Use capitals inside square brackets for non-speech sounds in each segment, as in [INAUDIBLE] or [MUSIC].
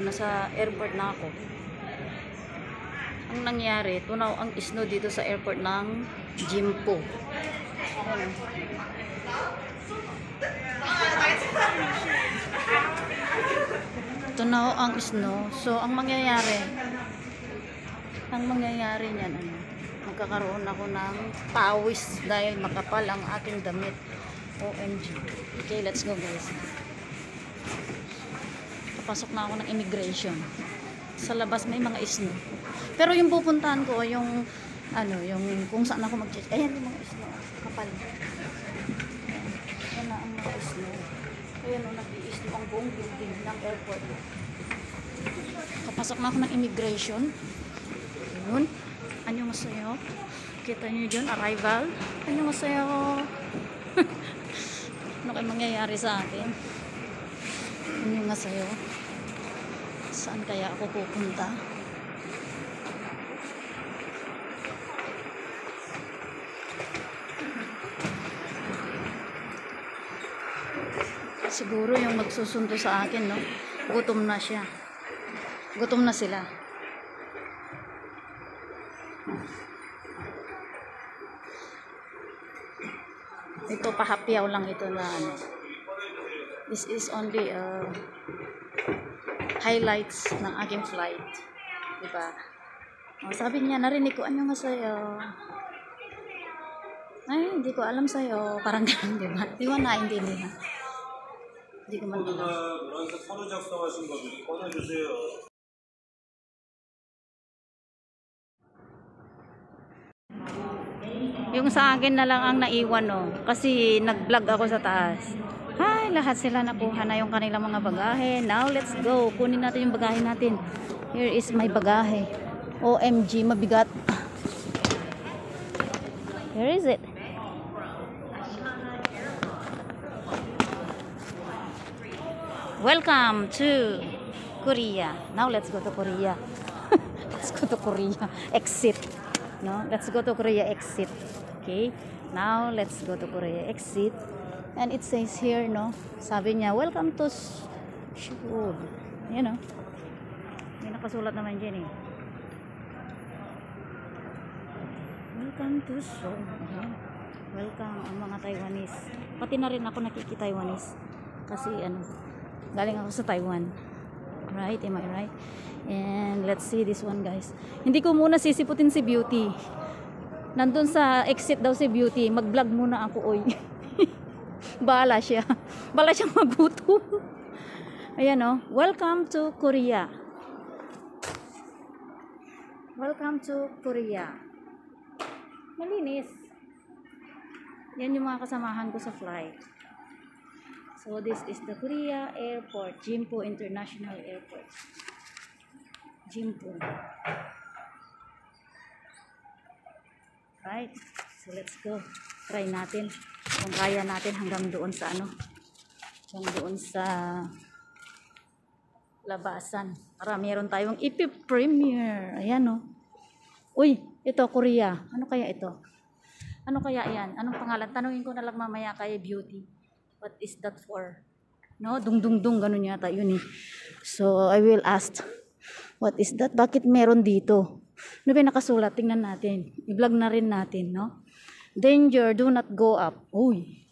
nasa airport na ako. Ang nangyari, tunaw ang snow dito sa airport ng Jimpo. Ayan. Tunaw ang snow. So, ang mangyayari, ang mangyayari niyan, ano, magkakaroon ako ng pawis dahil makapal ang aking damit. OMG. Okay, let's go guys. Papasok na ako ng immigration. Sa labas may mga snow. Pero yung pupuntahan ko, yung ano, yung kung saan ako mag-check. Ayan yung mga snow. Kapal. Ayan. Na ang mga snow. Ayan o, nag-i-snow ang buong building ng airport. Kapasok na ako ng immigration. Ayun. Anyo masayo? Kita niyo dyan, arrival. Anyo masayo? ano [LAUGHS] kayo mangyayari sa akin? Anyo masayo? Saan kaya ako pupunta? Siguro yung magsusundo sa akin, no? Gutom na siya. Gutom na sila. Ito pahapyaw lang ito na ano. This is only uh, highlights ng aking flight. Diba? Oh, sabi niya, narinig ko, ano nga sa'yo? Ay, hindi ko alam sa'yo. [LAUGHS] Parang ganun, diba? Di ba naintindihan? Hindi ko man alam. 노란색 서류 작성하신 거 미리 꺼내주세요. Yung sa akin na lang ang naiwan, no. Kasi nag-vlog ako sa taas. Ay, lahat sila nakuha na yung kanilang mga bagahe. Now, let's go. Kunin natin yung bagahe natin. Here is my bagahe. OMG, mabigat. Where is it? Welcome to Korea. Now, let's go to Korea. [LAUGHS] let's go to Korea. Exit. No, let's go to Korea exit. Okay? Now, let's go to Korea exit. And it says here, no? Sabi niya, welcome to Seoul. You know? May nakasulat naman dyan eh. Welcome to Seoul. Welcome ang mga Taiwanese. Pati na rin ako nakiki-Taiwanese. Kasi ano, galing ako sa Taiwan. Right? Am I right? And let's see this one guys. Hindi ko muna sisiputin si Beauty. Nandun sa exit daw si Beauty. Mag-vlog muna ako, oy. [LAUGHS] Bahala siya. [LAUGHS] Bahala siyang magutom. Ayan oh. Welcome to Korea. Welcome to Korea. Malinis. Yan yung mga kasamahan ko sa flight. So this is the Korea Airport, Jimpo International Airport. Jimpo. Right. So let's go. Try natin kung kaya natin hanggang doon sa ano. Hanggang doon sa labasan. Para meron tayong ipi-premiere. Ayan oh. Uy, ito Korea. Ano kaya ito? Ano kaya yan? Anong pangalan? Tanungin ko na lang mamaya kay Beauty. What is that for? No, dung dung dung ganun yata yun eh. So I will ask, what is that? Bakit meron dito? Ano ba nakasulat? Tingnan natin. I-vlog na rin natin, no? Danger, do not go up. Uy.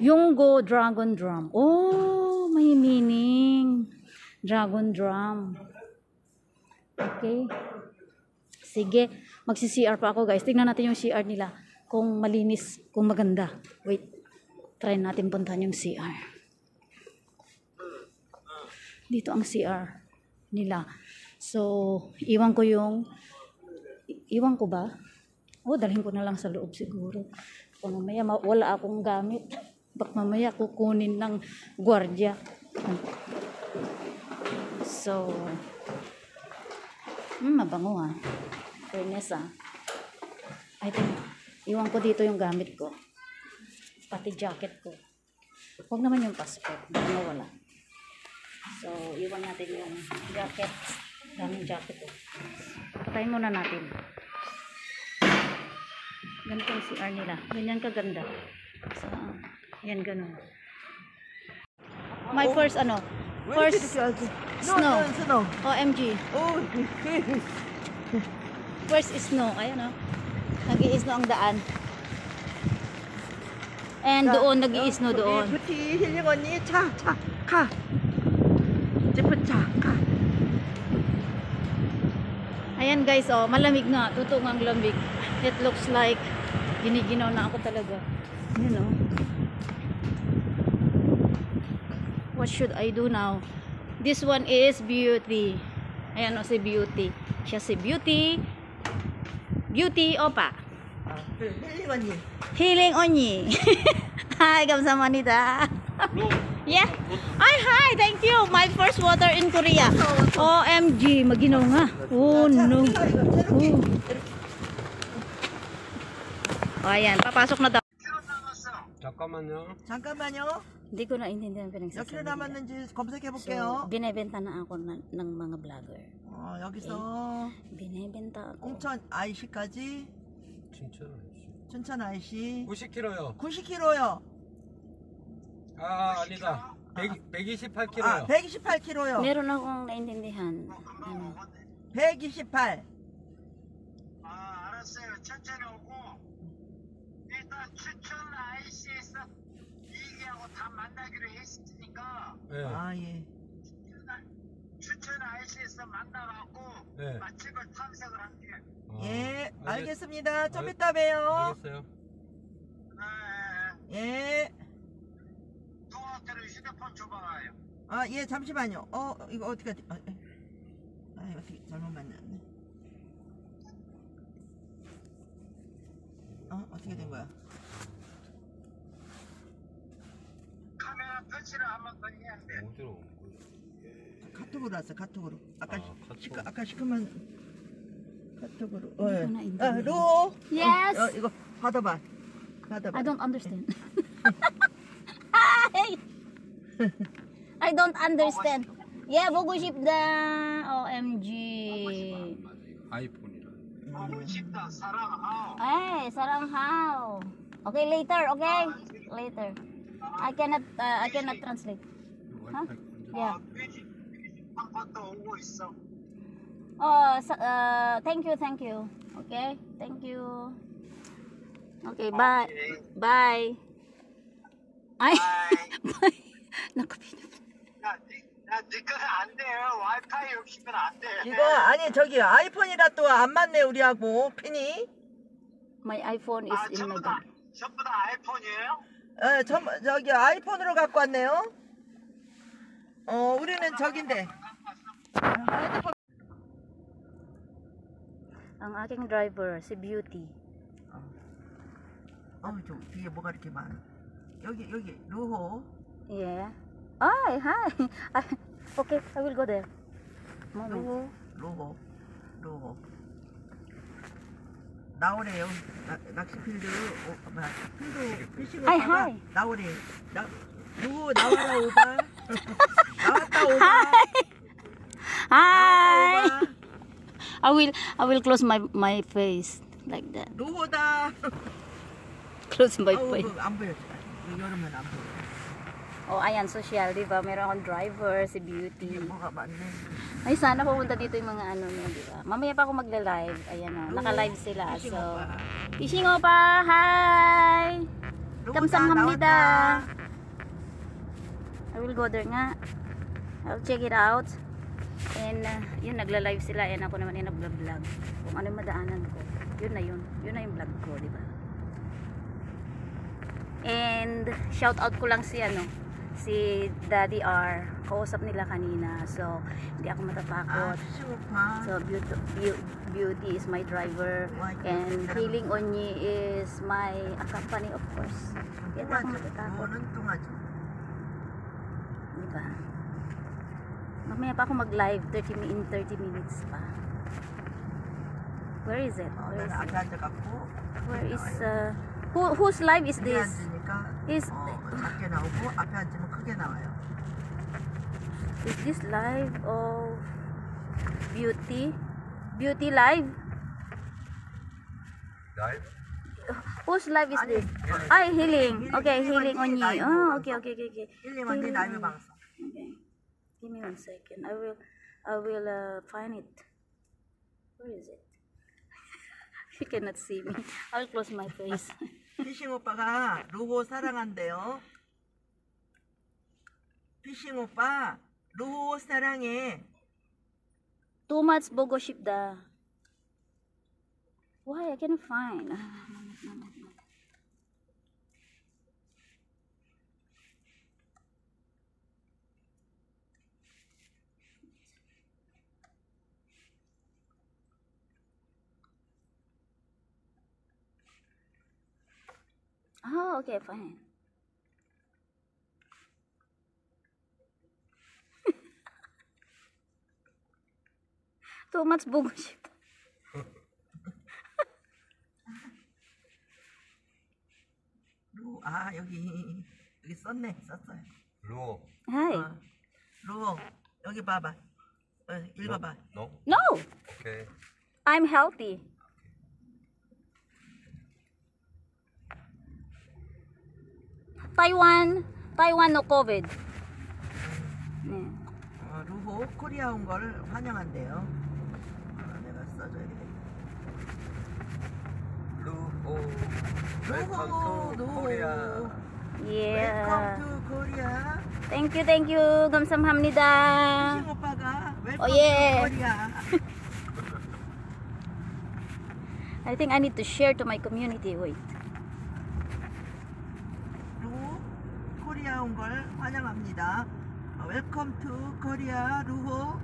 Yung go dragon drum. Oh, may meaning. Dragon drum. Okay. Sige, magsi-CR pa ako guys. Tingnan natin yung CR nila. Kung malinis, kung maganda. Wait. Try natin puntahan yung CR. Dito ang CR nila. So, iwan ko yung iwan ko ba? O, dalhin ko na lang sa loob siguro. Kung mamaya ma- wala akong gamit. Bak mamaya kukunin ng gwardiya. So, hmm, mabango ah. Fairness ah. I think, iwan ko dito yung gamit ko. Pati jacket ko. Huwag naman yung passport. Baka mawala. So, iwan natin yung jacket. Daming jacket oh. Patayin muna natin. Ganito yung CR nila. Ganyan kaganda. So, yan ganun. My first ano, First snow. snow. OMG. Oh, [LAUGHS] First is snow. Ayan o. Nag-i-snow ang daan. And doon, nag-i-snow doon. Ayan guys, oh, malamig na. Tutong ang lamig. It looks like giniginaw na ako talaga. You oh. know. What should I do now? This one is beauty. Ayan o, oh, si beauty. Siya si beauty. Beauty, opa. Healing onye. Healing [LAUGHS] onye. Hi, kamsamanita. Hello. Yeah. Ay, hi, thank you. My first water in Korea. OMG, maginaw nga. Oh, 차, no. 이거, 이거, 이렇게. O, ayan, papasok na daw. 잠깐만요. 잠깐만요. Hindi ko naintindihan 몇 킬로 pinagsasabi nila. 남았는지 검색해 So, 볼게요. binebenta na ako na, ng mga vlogger. 어, 여기서 Binebenta ako. 공천 IC까지 진짜. 춘천 IC 90kg요. 90kg요. 아, 아니다. 100, 128kg요. 아, 128kg요. Meron akong naintindihan. Ano, 128. 아, 알았어요. 천천히 오고 일단 추천 IC에서 이기하고 다 만나기로 했으니까 네. 아, 예. 일단 추천 IC에서 만나갖고 네. 맛집을 탐색을 할게. 어, 예, 알겠- 알겠습니다. 좀 알- 이따 봬요. 알겠어요. 네, 예. 도어트를 휴대폰 줘봐요. 아, 예, 잠시만요. 어, 이거 어떻게, 아, 예. 아, 어떻게, 잘못 만났네. 어, 어떻게 된 거야? 카메라 터치를 한번 더 해야 돼. 어디로? 카톡으로 왔어, 카톡으로. 아까, 아, 카톡. 시크, 아까 시크만 카톡으로. 어, 예. 아, 로. Yes! 어, 이거 받아봐. 받아봐. I don't understand. [LAUGHS] Ay! [LAUGHS] I don't understand. Yeah, 보고 싶다. OMG. 아이폰이라. 보고 싶다. 사랑하오. Ay, saranghaw. Okay, later, okay? Later. I cannot, uh, I cannot translate. Huh? Yeah. 뮤직 한 번 더 오고 있어. Oh, sa- uh, thank you, thank you. Okay, thank you. Okay, bye. Bye. 아이, 야, 니 거는 안 돼. 와이파이 없이면 안 돼. 이거, 아니, 저기 아이폰이라 또 안 맞네, 우리하고. 핀이. My iPhone is 아, in my 전부 다, bag. 전부 다 아이폰이에요? 어, 저, 저기 아이폰으로 갖고 왔네요. 어, 우리는 저긴데. 아. Ang aking driver, si Beauty. 어, 저 뒤에 뭐가 이렇게 많아. 여기, 여기, 루호. Yeah. Ay, hi. Ay, okay, I will go there. Moment. 루호, 루호, 루호. 나오래요. 나, 낚시필드, 어, 뭐야, 필드, 피싱을 하이, 하다가 하이. 나오래. 나, 루호, 나와라, 오바. 나왔다, 오바. Hi. 나왔다, 오바. I will, I will close my my face like that. 루호다. Close my 아우, face. 그거 안 보여. Yorum na ako. Oh, ayan, social, di ba? Meron akong driver, si Beauty. Ay, sana pumunta dito yung mga ano nyo, di ba? Mamaya pa ako magla-live. Ayan oh, naka-live sila. So, Ishingo pa! Hi! Kamsamhamnida! I will go there nga. I'll check it out. And, uh, yun, nagla-live sila. And ako naman yung nag-vlog. Kung ano yung madaanan ko. Yun na yun. Yun na yung vlog ko, di ba? And shout out ko lang si ano, si Daddy R. Kausap nila kanina. So, hindi ako matatakot. So, beauty, beauty is my driver. And healing on ye is my company, of course. Kaya ako matatakot. Diba? Mamaya pa ako mag-live 30, in 30 minutes pa. Where is it? Where is, it? Where is uh, who whose live is 뒤에 this? 앉으니까 Is 어, 작게 나오고 앞에 앉으면 크게 나와요. is this live of beauty? Beauty live? 라이브? Whose live is 아니, this? Ay, healing. Healing, Okay, healing healing 언니 Onyi. 라이브 Oh, 방송. okay, okay, okay, okay. 일님 언니 Healing 라이브 Onyi. 방송. Okay. Give me one second. I will, I will uh, find it. Where is it? You cannot see me. I'll close my face. 피싱 오빠가 루호 사랑한대요. 피싱 오빠 루호 사랑해. Too much bogo shipda. Why I cannot find? Oh, okay, fine. [LAUGHS] Too much bogo ship. 루, 아 여기 여기 썼네 썼어요. 루어. Hi. 어, 루호 여기 봐봐. 어, 읽어봐. 너? No, 오케이. I'm healthy. Taiwan, Taiwan no COVID. 네. 어, 루호 코리아 온 걸 환영한대요. 어, 내가 써줘야 되겠다. 루어. 루호 웰컴 투 코리아. Yeah. 웰컴 투 코리아. Thank you, thank you. 감사합니다. 피싱 오빠가 웰컴 어, 예. 투 코리아. I think I need to share to my community. Wait. 루호 코리아 온 걸 환영합니다. 어, 웰컴 투 코리아 루호.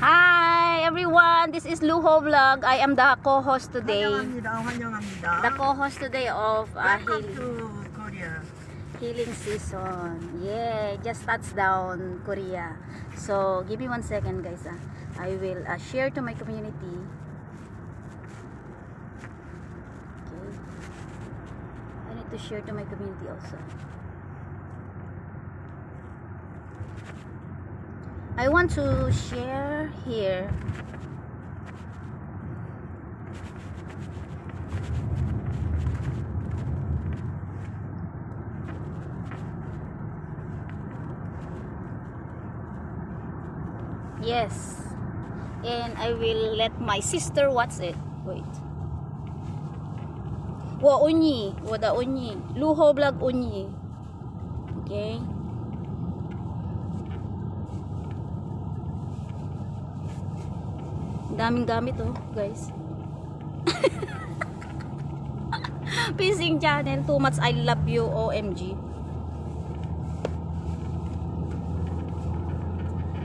Hi everyone, this is Luho Vlog. I am the co-host today. 환영합니다. 환영합니다. The co-host today of uh, 웰컴 healing, 투 코리아. healing season. Yeah, just touched down Korea. So give me one second, guys. ah. I will uh, share to my community. to share to my community also. I want to share here. Yes. And I will let my sister watch it. Wait. Wa unyi. Wada unyi. Luho vlog unyi. Okay. Daming gamit oh, guys. [LAUGHS] Fishing channel, too much I love you, OMG.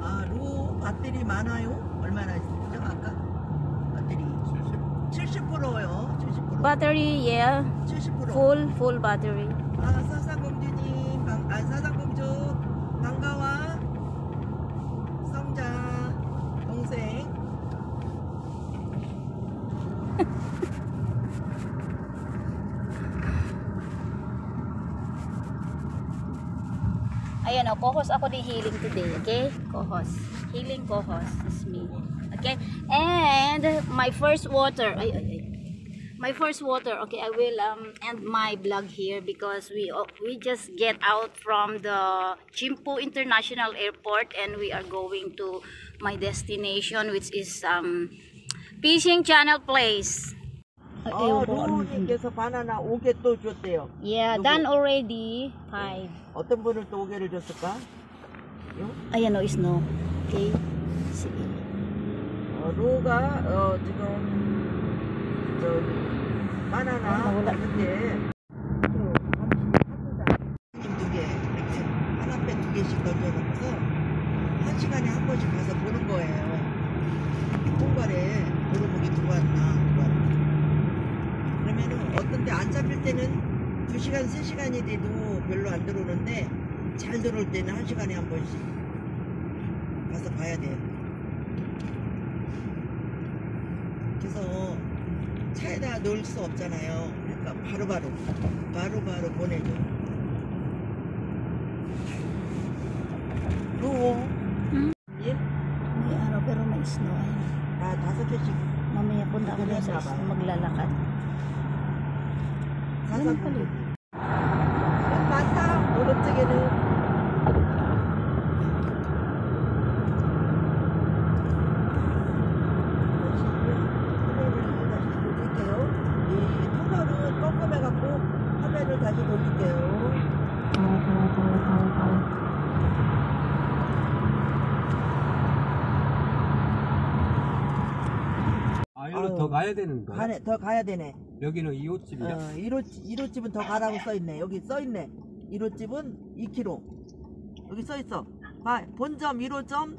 아, 루호 배터리 많아요? Battery, yeah. 70%. Full, full battery. 아, 사상공주님, 방, 아, 사상공주, 반가워. 성자, 동생. [LAUGHS] Ayan o, co-host ako di healing today, okay? Co-host. Healing co-host is me. Okay? And my first water, ay, ay, ay. My first water, okay, I will um, end my vlog here because we uh, we just get out from the Chimpu International Airport and we are going to my destination which is um, Fishing Channel Place. 어, 루호님께서 바나나 5개 또 줬대요. Yeah, 누구? done already. Five. 어떤 분을 또 5개를 줬을까? 요? Ayan o, snow. Okay? Sige. 어, 루호가 어, 지금 저기 바나나 아, 나올라. 그때 두개 이렇게 하나 빼 두 개씩 던져놓고서 한 시간에 한 번씩 가서 보는 거예요. 통발에 도루묵이 들어왔나 그걸. 그러면은 어떤 데안 잡힐 때는 두 시간 세 시간이 돼도 별로 안 들어오는데 잘 들어올 때는 한 시간에 한 번씩 가서 봐야 돼요. 그래서 차에다 넣을 수 없잖아요. 그러니까 바로바로 바로바로 보내줘. 루호 Hmm? 예? May araw pero may snow. 아 다섯 개씩 Mamaya punta ako doon sa maglalakad. Ganun pala. 많다 오른쪽에는 아, 여기로 아유. 더 가야 되는 거야? 가네, 더 가야 되네. 여기는 이웃집이야? 어, 1호, 1호집은 더 가라고 써있네. 여기 써있네. 1호집은 2km. 여기 써있어. 봐, 본점 1호점.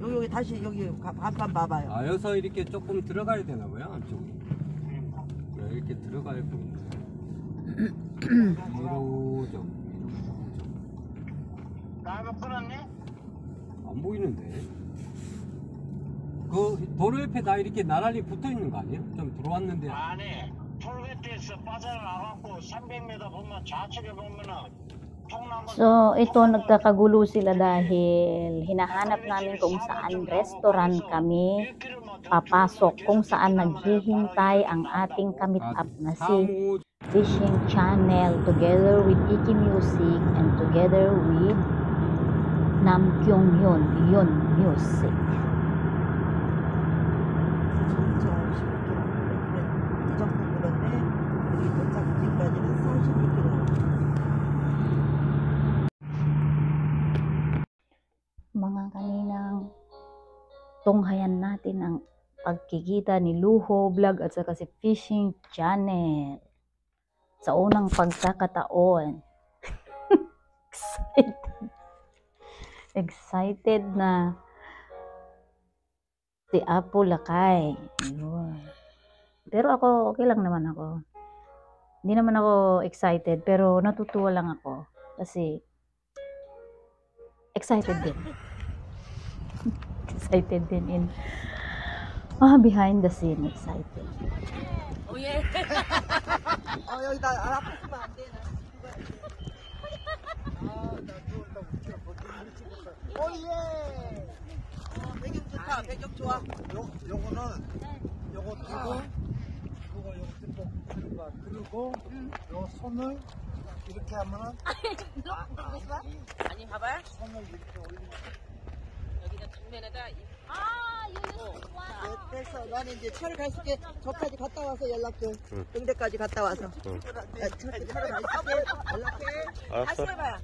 여기, 여기 다시 여기 가- 간판 봐봐요. 아, 여기서 이렇게 조금 들어가야 되나 봐요, 안쪽에. 네, 이렇게 들어가야 보이네. 1호점. 나도 끊었니? 안 보이는데. 그 도로 옆에 다 이렇게 나란히 붙어 있는 거 아니에요? 좀 들어왔는데. 아니 톨게이트에서 빠져나가고 300m 보면 좌측에 보면은 통나무 So, ito nagkakagulo sila dahil hinahanap namin kung saan restaurant kami papasok, kung saan naghihintay ang ating kamit up na si 사무 Fishing Channel together with Iki Music and together with Nam Kyung Yun, Yun Music. 전청 15km. 그래, 이 정도 그런데 여기 도착지까지는 42km. Mga kaninang tunghayan natin ang pagkikita ni Luho Vlog at saka si Fishing Channel sa unang pagkakataon. [LAUGHS] Excited. Excited na si Apo Lakay. Yun. Pero ako, okay lang naman ako. Hindi naman ako excited, pero natutuwa lang ako. Kasi, excited din. [LAUGHS] excited din in Ah, oh, behind the scene, excited. Oh yeah. oh, yung harap ko ba din. Oh, yeah. 좋다. 배경 좋아. 요, 요거는 요거 들고 요거 요거 들고 와. 그리고 요 손을 이렇게 하면은 아니, 봐봐요. 손을 이렇게 올리면 여기는 정면에다. 아, 여기 됐어. 나는 이제 차를 갈수 있게 저까지 갔다 와서 연락해. 등대까지 갔다 와서. 야, 차, 차를 갈수 있게 연락해. 다시 해봐요.